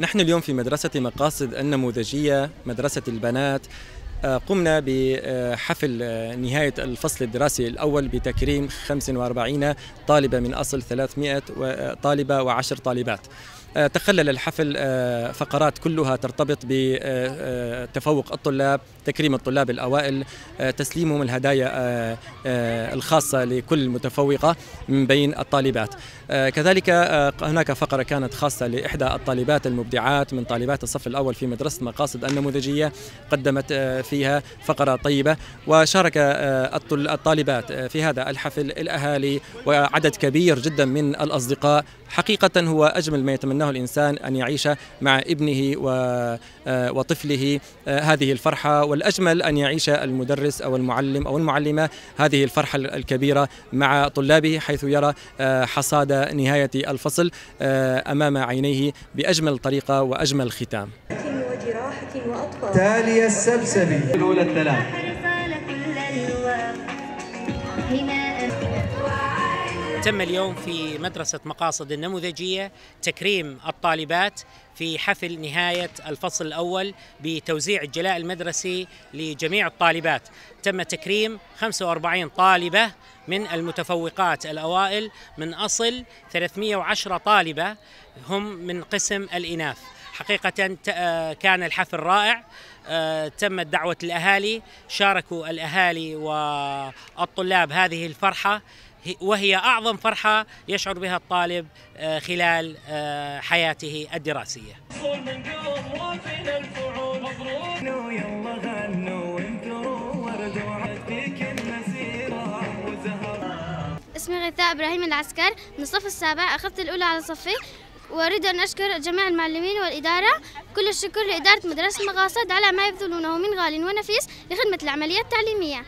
نحن اليوم في مدرسة مقاصد النموذجية مدرسة البنات. قمنا بحفل نهاية الفصل الدراسي الأول بتكريم 45 طالبة من أصل 300 طالبة وعشر طالبات. تخلل الحفل فقرات كلها ترتبط بتفوق الطلاب تكريم الطلاب الأوائل تسليمهم الهدايا الخاصة لكل متفوقة من بين الطالبات. كذلك هناك فقرة كانت خاصة لإحدى الطالبات المبدعات من طالبات الصف الأول في مدرسة مقاصد النموذجية قدمت فيها فقرة طيبة وشارك الطالبات في هذا الحفل الأهالي وعدد كبير جدا من الأصدقاء. حقيقة هو أجمل ما يتمناه الإنسان أن يعيش مع ابنه وطفله هذه الفرحة. والأجمل أن يعيش المدرس أو المعلم أو المعلمة هذه الفرحة الكبيرة مع طلابه حيث يرى حصاد نهاية الفصل أمام عينيه بأجمل طريقة وأجمل ختام. تالي السبسبي الأولى الثلاث. تم اليوم في مدرسة مقاصد النموذجية تكريم الطالبات في حفل نهاية الفصل الأول بتوزيع الجلاء المدرسي لجميع الطالبات. تم تكريم 45 طالبة من المتفوقات الأوائل. من أصل 310 طالبة هم من قسم الإناث. حقيقة كان الحفل رائع. تمت دعوة الأهالي. شاركوا الأهالي والطلاب هذه الفرحة. وهي أعظم فرحة يشعر بها الطالب خلال حياته الدراسية. اسمي غثاء إبراهيم العسكر. من الصف السابع أخذت الأولى على صفي. وأريد أن أشكر جميع المعلمين والإدارة. كل الشكر لإدارة مدرسة مقاصد على ما يبذلونه من غال ونفيس لخدمة العملية التعليمية.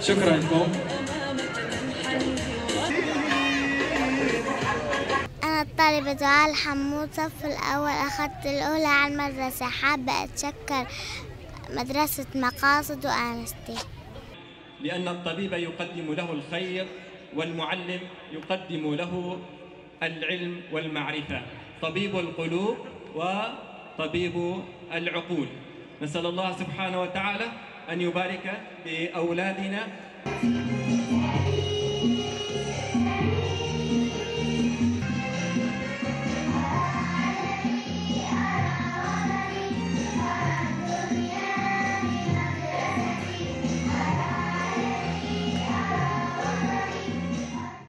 شكرا لكم. أنا الطالبة دعاء حمود صف الأول أخذت الأولى على المدرسة. حابة أتشكر مدرسة مقاصد وآنستي. لأن الطبيب يقدم له الخير والمعلم يقدم له العلم والمعرفة. طبيب القلوب وطبيب العقول. نسأل الله سبحانه وتعالى أن يبارك بأولادنا.